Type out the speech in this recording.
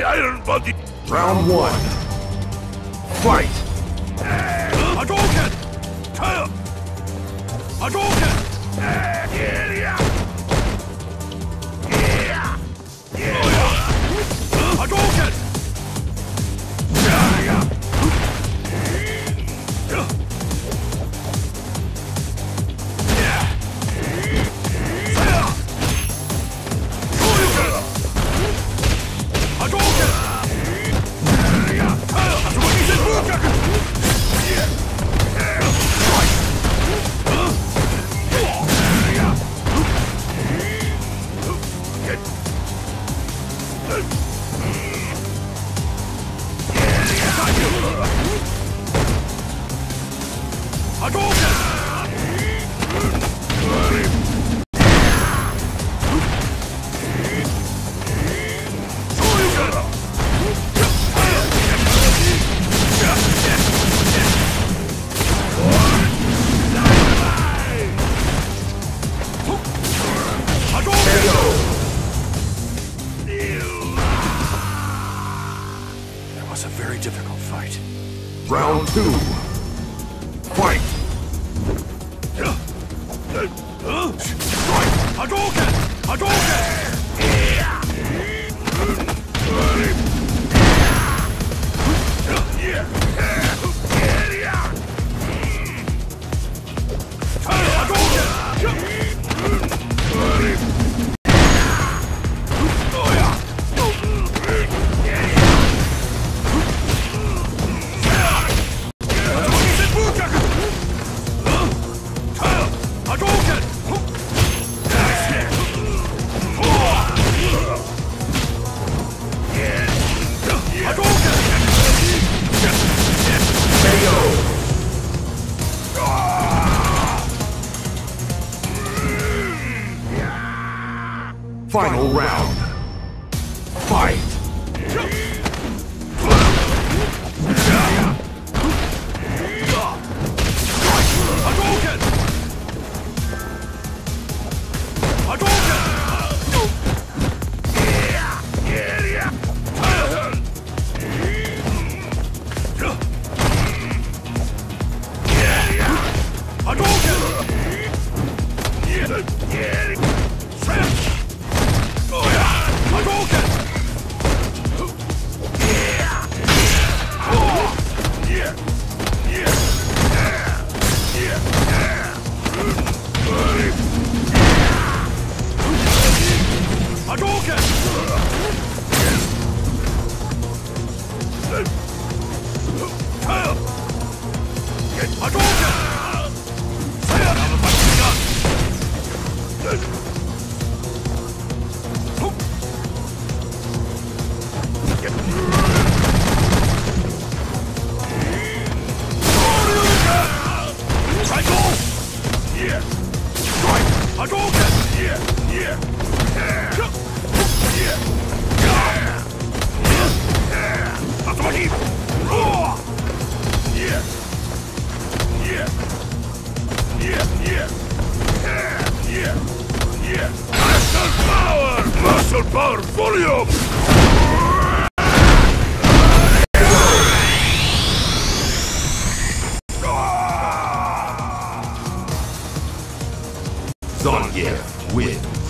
iron body! Round one. Fight! Hadouken! Hadouken! Yeah! Round two. Fight! Hadouken! Hadouken! Final round. Fight! Hadouken! Hadouken! Muscle power! Volume! Zangief wins.